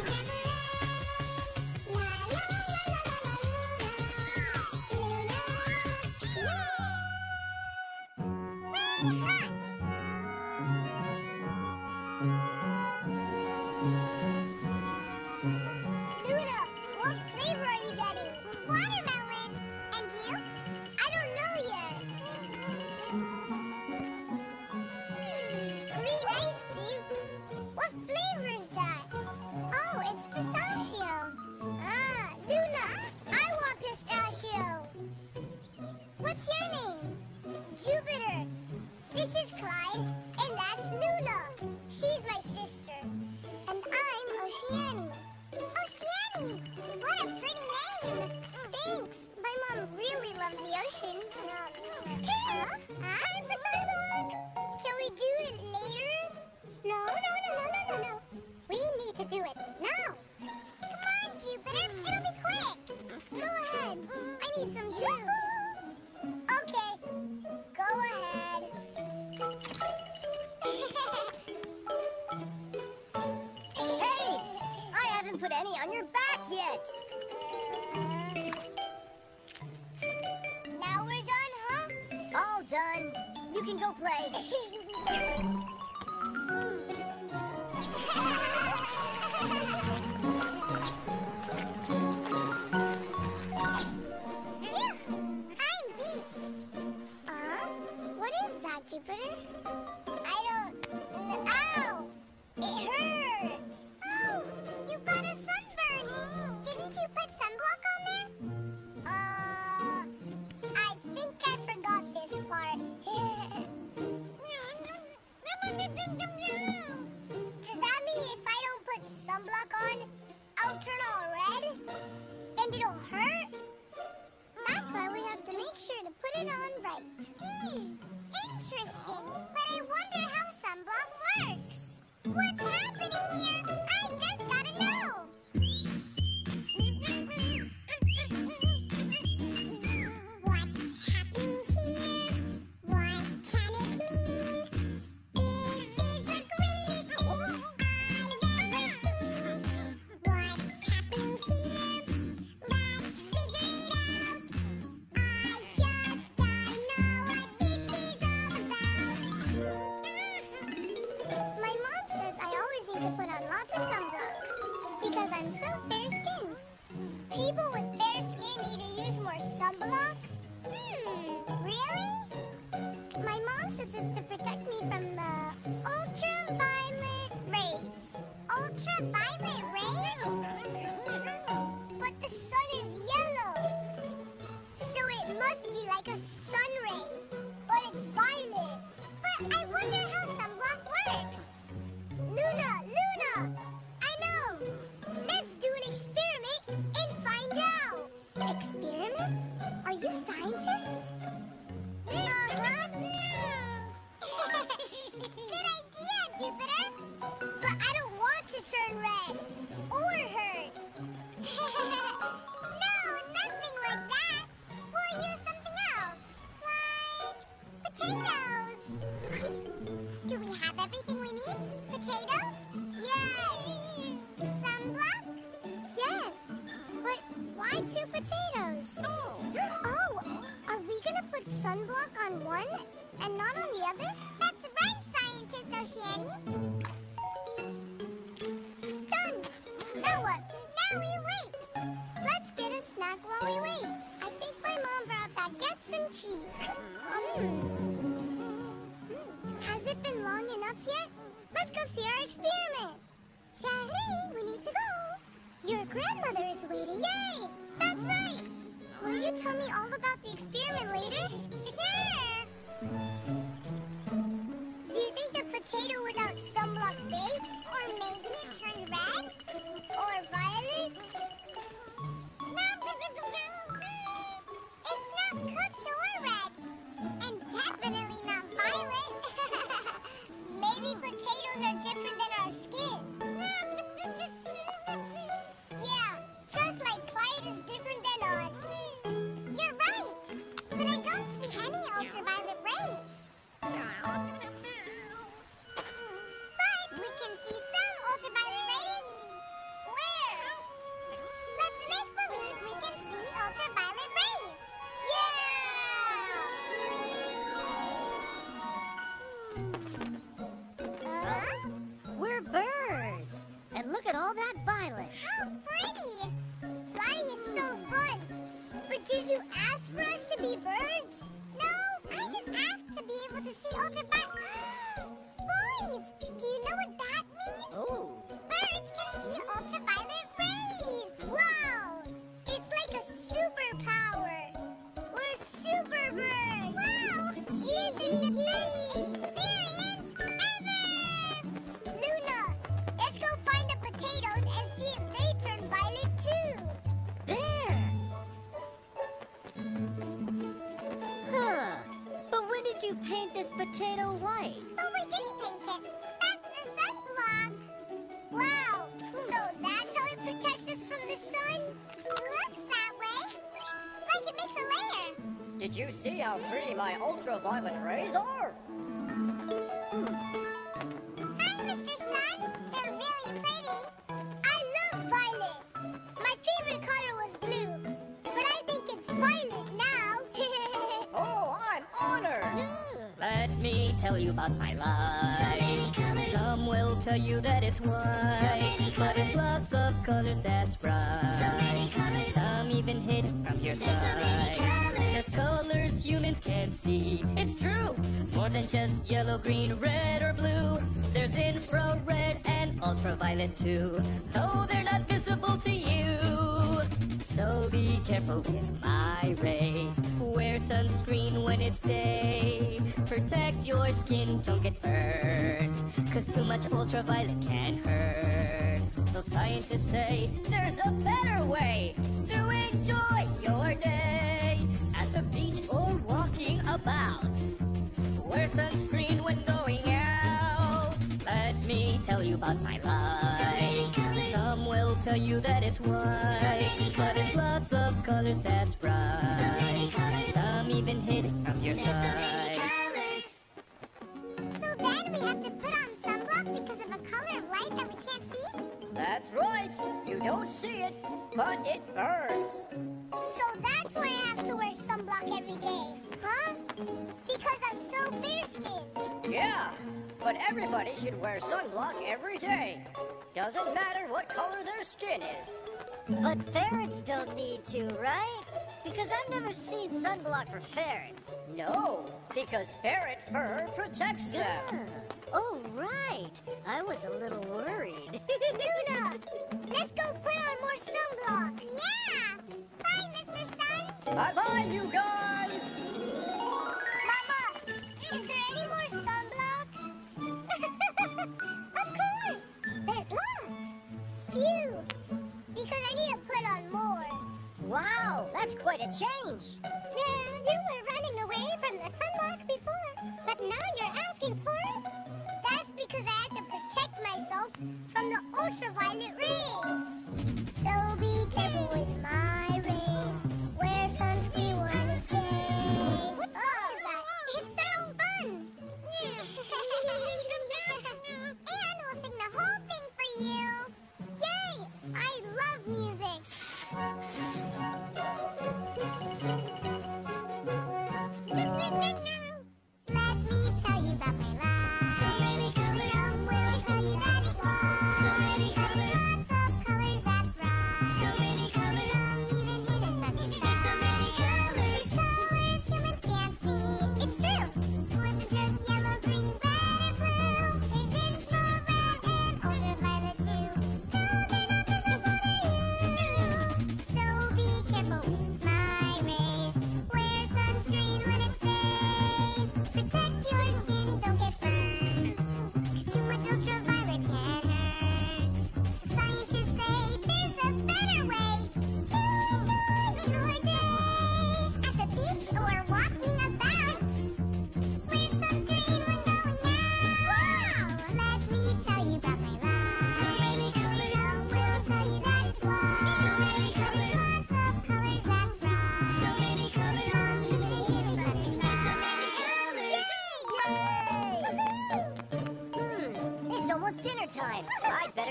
Thank you. done. You can go play. because I'm so fair-skinned. People with fair skin need to use more sunblock? Hmm, really? My mom says it's to protect me from the ultraviolet rays. Ultraviolet rays? But the sun is yellow. So it must be like a two potatoes. Oh, Oh. are we gonna put sunblock on one and not on the other? That's right, Scientist Oceani. Done. Now what? Now we wait. Let's get a snack while we wait. I think my mom brought baguettes and cheese. Mm. Has it been long enough yet? Let's go see our experiment. Shahey, we need to go. Your grandmother is waiting. Yay! That's right! Will you tell me all about the experiment later? Sure! Do you think the potato without sunblock baked? Or maybe it turned red? You paint this potato white? But we didn't paint it. That's the sunblock. Wow. So that's how it protects us from the sun? Looks that way. Like it makes a layer. Did you see how pretty my ultraviolet rays are? Tell you about my life. Some will tell you that it's white, but it's lots of colors that's bright. Some even hidden from your sight. There's colors humans can't see. It's true. More than just yellow, green, red, or blue. There's infrared and ultraviolet too. Though they're not visible to you. So be careful with my rays. Wear sunscreen when it's day. Protect your skin, don't get burned. Cause too much ultraviolet can hurt. So scientists say there's a better way to enjoy your day. At the beach or walking about. Wear sunscreen when going out. Let me tell you about my life. Will tell you that it's white, but it's lots of colors that's bright. Some even hidden from your sight. so then we have to put on sunblock because of a color of light that we can't see? That's right. You don't see it, but it burns. So that's why I have to wear sunblock every day, huh? Because I'm so fair-skinned. Yeah, but everybody should wear sunblock every day. Doesn't matter what color their skin is. But ferrets don't need to, right? Because I've never seen sunblock for ferrets. No, because ferret fur protects them. Ah, oh, right. I was a little worried. Luna, let's go put on more sunblock. Yeah. Bye, Mr. Sun. Bye bye, you guys! That's quite a change. Yeah, you were running away from the sunblock before, but now you're asking for it? That's because I had to protect myself from the ultraviolet rays. So be careful with my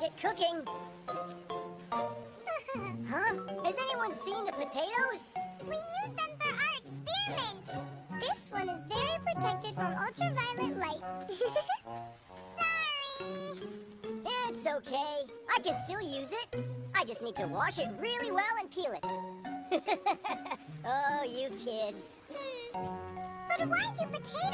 get cooking. Huh? Has anyone seen the potatoes? We use them for our experiment. This one is very protected from ultraviolet light. Sorry. It's okay. I can still use it. I just need to wash it really well and peel it. oh, you kids. Hmm. But why do potatoes